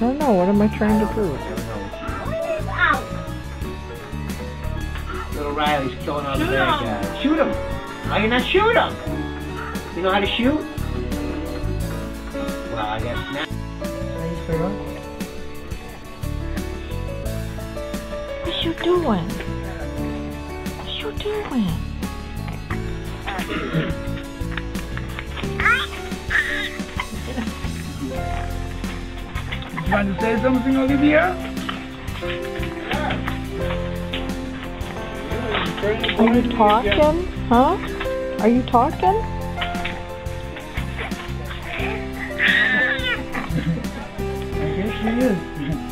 I don't know. What am I trying to prove? Little Riley's killing all the bad guys. Shoot him! Why you not shoot him? You know how to shoot? Well, I guess not. What you doing? What you doing? You want to say something, Olivia? Are you talking? Huh? Are you talking? I guess she is.